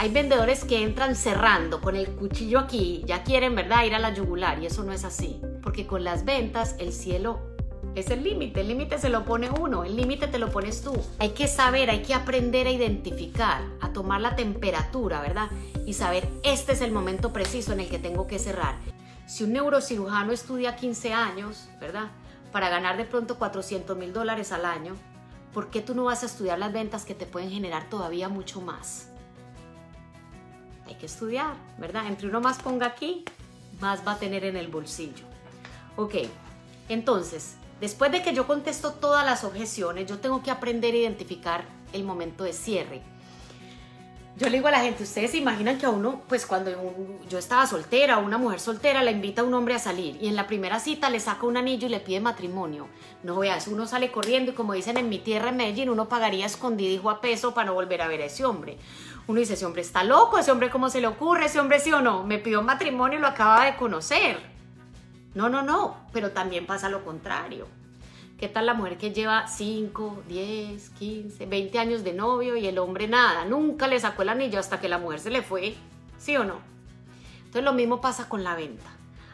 Hay vendedores que entran cerrando con el cuchillo aquí, ya quieren, ¿verdad?, ir a la yugular y eso no es así, porque con las ventas el cielo es el límite, el límite se lo pone uno, el límite te lo pones tú. Hay que saber, hay que aprender a identificar, a tomar la temperatura, ¿verdad? Y saber, este es el momento preciso en el que tengo que cerrar. Si un neurocirujano estudia 15 años, ¿verdad? Para ganar de pronto 400 mil dólares al año, ¿por qué tú no vas a estudiar las ventas que te pueden generar todavía mucho más? Hay que estudiar, ¿verdad? Entre uno más ponga aquí, más va a tener en el bolsillo. Ok, entonces, Después de que yo contesto todas las objeciones, yo tengo que aprender a identificar el momento de cierre. Yo le digo a la gente, ustedes se imaginan que a uno, pues cuando yo estaba soltera, una mujer soltera la invita a un hombre a salir y en la primera cita le saca un anillo y le pide matrimonio. No veas, uno sale corriendo y como dicen en mi tierra en Medellín, uno pagaría escondidijo a peso para no volver a ver a ese hombre. Uno dice, ese hombre está loco, ese hombre cómo se le ocurre, ese hombre sí o no, me pidió matrimonio y lo acaba de conocer. No, no, no, pero también pasa lo contrario. ¿Qué tal la mujer que lleva 5, 10, 15, 20 años de novio y el hombre nada? Nunca le sacó el anillo hasta que la mujer se le fue, ¿sí o no? Entonces lo mismo pasa con la venta.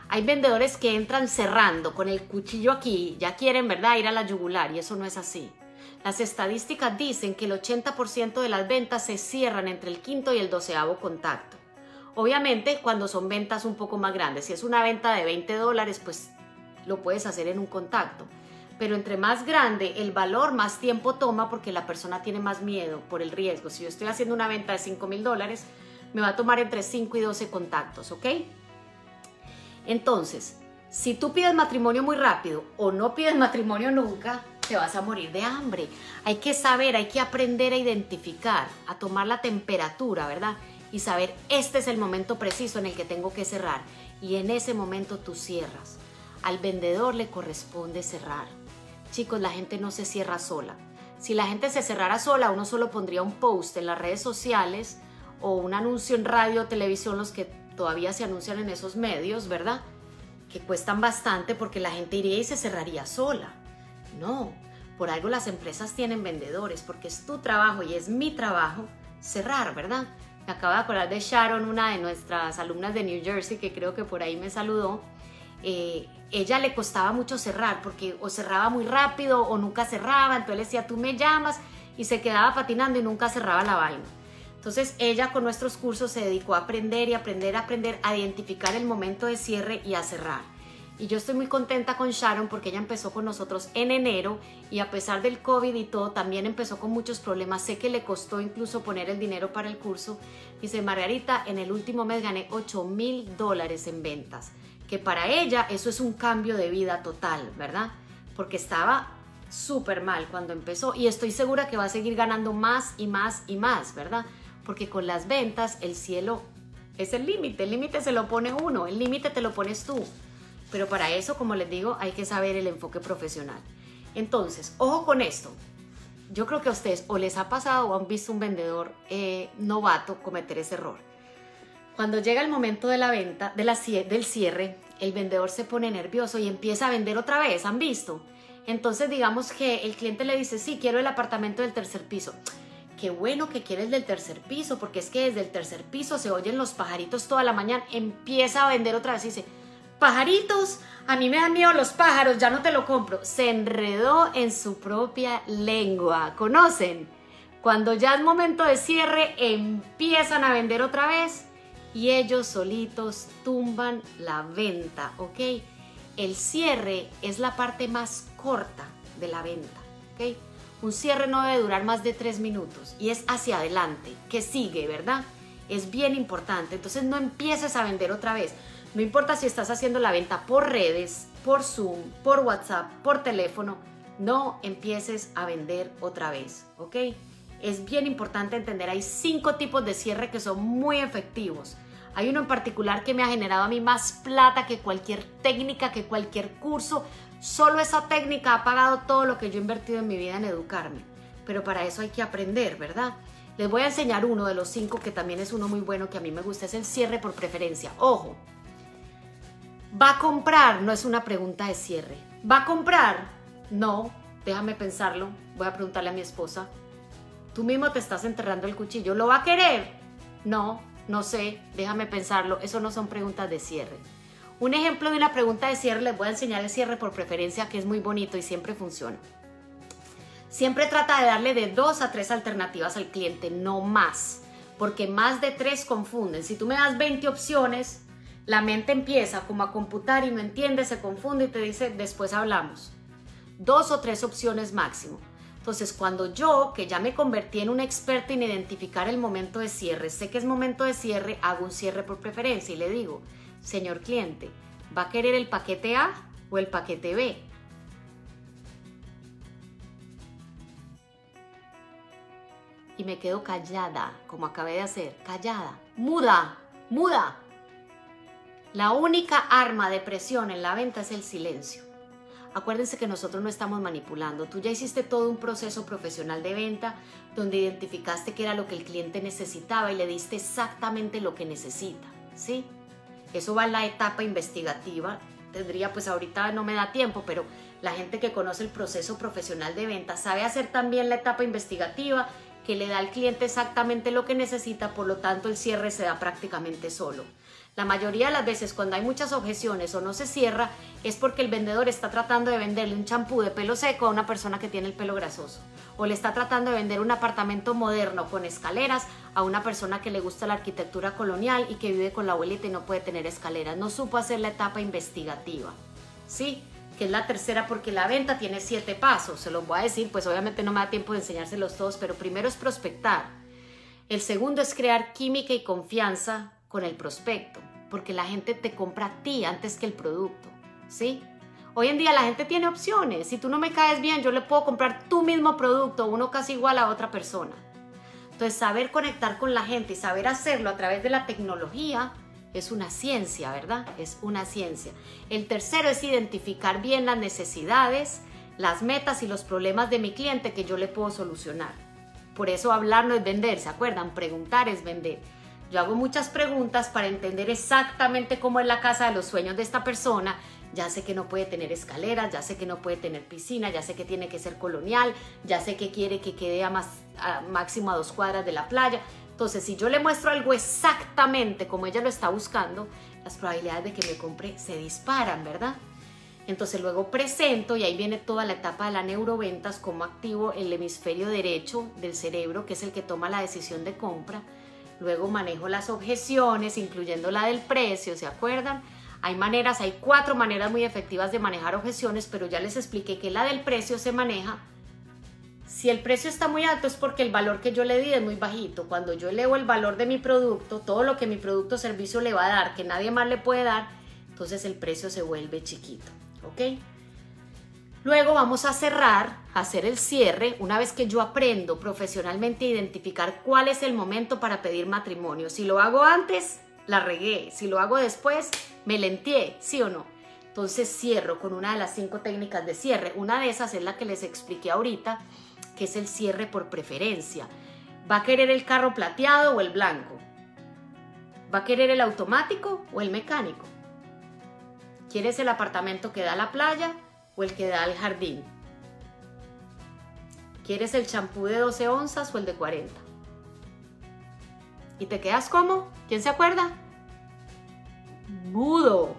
Hay vendedores que entran cerrando con el cuchillo aquí, ya quieren, ¿verdad?, ir a la yugular y eso no es así. Las estadísticas dicen que el 80% de las ventas se cierran entre el quinto y el doceavo contacto. Obviamente, cuando son ventas un poco más grandes, si es una venta de 20 dólares, pues lo puedes hacer en un contacto. Pero entre más grande el valor, más tiempo toma porque la persona tiene más miedo por el riesgo. Si yo estoy haciendo una venta de 5 mil dólares, me va a tomar entre 5 y 12 contactos, ¿ok? Entonces, si tú pides matrimonio muy rápido o no pides matrimonio nunca, te vas a morir de hambre. Hay que saber, hay que aprender a identificar, a tomar la temperatura, ¿verdad? y saber este es el momento preciso en el que tengo que cerrar. Y en ese momento tú cierras. Al vendedor le corresponde cerrar. Chicos, la gente no se cierra sola. Si la gente se cerrara sola, uno solo pondría un post en las redes sociales o un anuncio en radio televisión, los que todavía se anuncian en esos medios, ¿verdad? Que cuestan bastante porque la gente iría y se cerraría sola. No, por algo las empresas tienen vendedores, porque es tu trabajo y es mi trabajo cerrar, ¿verdad? Me acabo de acordar de Sharon, una de nuestras alumnas de New Jersey, que creo que por ahí me saludó. Eh, ella le costaba mucho cerrar porque o cerraba muy rápido o nunca cerraba, entonces le decía, tú me llamas y se quedaba patinando y nunca cerraba la vaina. Entonces ella con nuestros cursos se dedicó a aprender y aprender, a aprender a identificar el momento de cierre y a cerrar. Y yo estoy muy contenta con Sharon porque ella empezó con nosotros en enero y a pesar del COVID y todo, también empezó con muchos problemas. Sé que le costó incluso poner el dinero para el curso. Dice, Margarita, en el último mes gané 8 mil dólares en ventas, que para ella eso es un cambio de vida total, ¿verdad? Porque estaba súper mal cuando empezó y estoy segura que va a seguir ganando más y más y más, ¿verdad? Porque con las ventas el cielo es el límite, el límite se lo pone uno, el límite te lo pones tú. Pero para eso, como les digo, hay que saber el enfoque profesional. Entonces, ojo con esto. Yo creo que a ustedes o les ha pasado o han visto un vendedor eh, novato cometer ese error. Cuando llega el momento de la venta, de la, del cierre, el vendedor se pone nervioso y empieza a vender otra vez. ¿Han visto? Entonces digamos que el cliente le dice, sí, quiero el apartamento del tercer piso. Qué bueno que quieres del tercer piso, porque es que desde el tercer piso se oyen los pajaritos toda la mañana. Empieza a vender otra vez y dice, pajaritos, a mí me dan miedo los pájaros, ya no te lo compro. Se enredó en su propia lengua. ¿Conocen? Cuando ya es momento de cierre, empiezan a vender otra vez y ellos solitos tumban la venta, ¿ok? El cierre es la parte más corta de la venta, ¿ok? Un cierre no debe durar más de tres minutos y es hacia adelante, que sigue, ¿verdad? Es bien importante. Entonces no empieces a vender otra vez. No importa si estás haciendo la venta por redes, por Zoom, por WhatsApp, por teléfono, no empieces a vender otra vez, ¿ok? Es bien importante entender, hay cinco tipos de cierre que son muy efectivos. Hay uno en particular que me ha generado a mí más plata que cualquier técnica, que cualquier curso. Solo esa técnica ha pagado todo lo que yo he invertido en mi vida en educarme. Pero para eso hay que aprender, ¿verdad? Les voy a enseñar uno de los cinco que también es uno muy bueno que a mí me gusta, es el cierre por preferencia. Ojo, ¿Va a comprar? No es una pregunta de cierre. ¿Va a comprar? No, déjame pensarlo. Voy a preguntarle a mi esposa. Tú mismo te estás enterrando el cuchillo. ¿Lo va a querer? No, no sé, déjame pensarlo, eso no son preguntas de cierre. Un ejemplo de una pregunta de cierre, les voy a enseñar el cierre por preferencia, que es muy bonito y siempre funciona. Siempre trata de darle de dos a tres alternativas al cliente, no más, porque más de tres confunden. Si tú me das 20 opciones, la mente empieza como a computar y no entiende, se confunde y te dice, después hablamos. Dos o tres opciones máximo. Entonces, cuando yo, que ya me convertí en una experta en identificar el momento de cierre, sé que es momento de cierre, hago un cierre por preferencia y le digo, señor cliente, ¿va a querer el paquete A o el paquete B? Y me quedo callada, como acabé de hacer, callada, muda, muda. La única arma de presión en la venta es el silencio. Acuérdense que nosotros no estamos manipulando. Tú ya hiciste todo un proceso profesional de venta donde identificaste qué era lo que el cliente necesitaba y le diste exactamente lo que necesita, ¿sí? Eso va en la etapa investigativa. Tendría, pues ahorita no me da tiempo, pero la gente que conoce el proceso profesional de venta sabe hacer también la etapa investigativa que le da al cliente exactamente lo que necesita, por lo tanto el cierre se da prácticamente solo. La mayoría de las veces cuando hay muchas objeciones o no se cierra es porque el vendedor está tratando de venderle un champú de pelo seco a una persona que tiene el pelo grasoso o le está tratando de vender un apartamento moderno con escaleras a una persona que le gusta la arquitectura colonial y que vive con la abuelita y no puede tener escaleras. No supo hacer la etapa investigativa. ¿Sí? que es la tercera porque la venta tiene siete pasos, se los voy a decir, pues obviamente no me da tiempo de enseñárselos todos, pero primero es prospectar. El segundo es crear química y confianza con el prospecto, porque la gente te compra a ti antes que el producto, ¿sí? Hoy en día la gente tiene opciones, si tú no me caes bien, yo le puedo comprar tu mismo producto, uno casi igual a otra persona. Entonces, saber conectar con la gente y saber hacerlo a través de la tecnología es una ciencia, ¿verdad? Es una ciencia. El tercero es identificar bien las necesidades, las metas y los problemas de mi cliente que yo le puedo solucionar. Por eso hablar no es vender, ¿se acuerdan? Preguntar es vender. Yo hago muchas preguntas para entender exactamente cómo es la casa de los sueños de esta persona. Ya sé que no puede tener escaleras, ya sé que no puede tener piscina, ya sé que tiene que ser colonial, ya sé que quiere que quede a, más, a máximo a dos cuadras de la playa. Entonces, si yo le muestro algo exactamente como ella lo está buscando, las probabilidades de que me compre se disparan, ¿verdad? Entonces luego presento y ahí viene toda la etapa de la neuroventas, como activo el hemisferio derecho del cerebro, que es el que toma la decisión de compra. Luego manejo las objeciones, incluyendo la del precio, ¿se acuerdan? Hay maneras, hay cuatro maneras muy efectivas de manejar objeciones, pero ya les expliqué que la del precio se maneja si el precio está muy alto es porque el valor que yo le di es muy bajito. Cuando yo elevo el valor de mi producto, todo lo que mi producto o servicio le va a dar, que nadie más le puede dar, entonces el precio se vuelve chiquito. ¿Ok? Luego vamos a cerrar, a hacer el cierre, una vez que yo aprendo profesionalmente a identificar cuál es el momento para pedir matrimonio. Si lo hago antes, la regué. Si lo hago después, me lenteé, ¿sí o no? Entonces cierro con una de las cinco técnicas de cierre. Una de esas es la que les expliqué ahorita, que es el cierre por preferencia. ¿Va a querer el carro plateado o el blanco? ¿Va a querer el automático o el mecánico? ¿Quieres el apartamento que da a la playa o el que da al jardín? ¿Quieres el champú de 12 onzas o el de 40? ¿Y te quedas como? ¿Quién se acuerda? Mudo,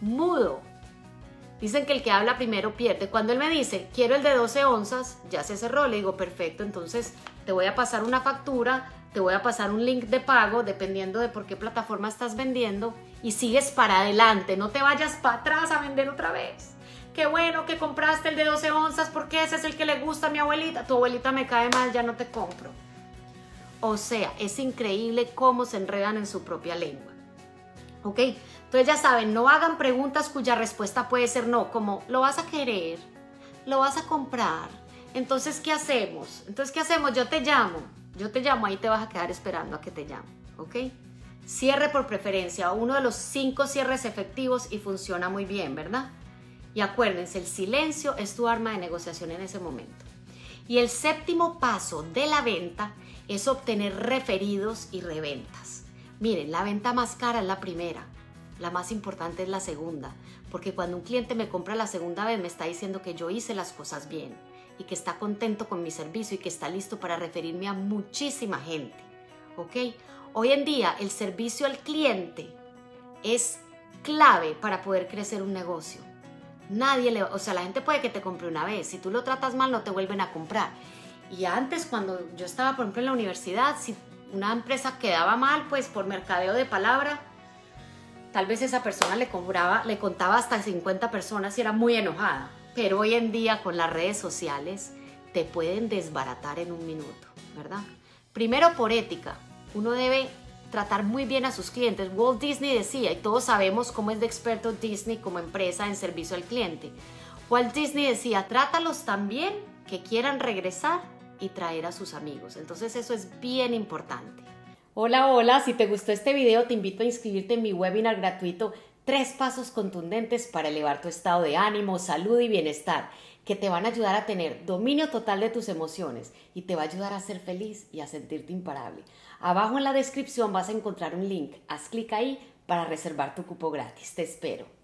mudo. Dicen que el que habla primero pierde. Cuando él me dice, quiero el de 12 onzas, ya se cerró. Le digo, perfecto, entonces te voy a pasar una factura, te voy a pasar un link de pago, dependiendo de por qué plataforma estás vendiendo, y sigues para adelante. No te vayas para atrás a vender otra vez. Qué bueno que compraste el de 12 onzas porque ese es el que le gusta a mi abuelita. Tu abuelita me cae mal, ya no te compro. O sea, es increíble cómo se enredan en su propia lengua. ¿Ok? Entonces ya saben, no hagan preguntas cuya respuesta puede ser no, como lo vas a querer, lo vas a comprar. Entonces, ¿qué hacemos? Entonces, ¿qué hacemos? Yo te llamo, yo te llamo, ahí te vas a quedar esperando a que te llame, ¿ok? Cierre por preferencia, uno de los cinco cierres efectivos y funciona muy bien, ¿verdad? Y acuérdense, el silencio es tu arma de negociación en ese momento. Y el séptimo paso de la venta es obtener referidos y reventas. Miren, la venta más cara es la primera la más importante es la segunda, porque cuando un cliente me compra la segunda vez me está diciendo que yo hice las cosas bien y que está contento con mi servicio y que está listo para referirme a muchísima gente. ¿Ok? Hoy en día el servicio al cliente es clave para poder crecer un negocio. Nadie le, o sea, la gente puede que te compre una vez, si tú lo tratas mal no te vuelven a comprar. Y antes cuando yo estaba, por ejemplo, en la universidad, si una empresa quedaba mal, pues por mercadeo de palabra, tal vez esa persona le cobraba, le contaba hasta 50 personas y era muy enojada. Pero hoy en día con las redes sociales te pueden desbaratar en un minuto, ¿verdad? Primero por ética, uno debe tratar muy bien a sus clientes. Walt Disney decía, y todos sabemos cómo es de experto Disney como empresa en servicio al cliente. Walt Disney decía, trátalos tan bien que quieran regresar y traer a sus amigos. Entonces eso es bien importante. Hola, hola, si te gustó este video te invito a inscribirte en mi webinar gratuito Tres pasos contundentes para elevar tu estado de ánimo, salud y bienestar, que te van a ayudar a tener dominio total de tus emociones y te va a ayudar a ser feliz y a sentirte imparable. Abajo en la descripción vas a encontrar un link. Haz clic ahí para reservar tu cupo gratis. Te espero.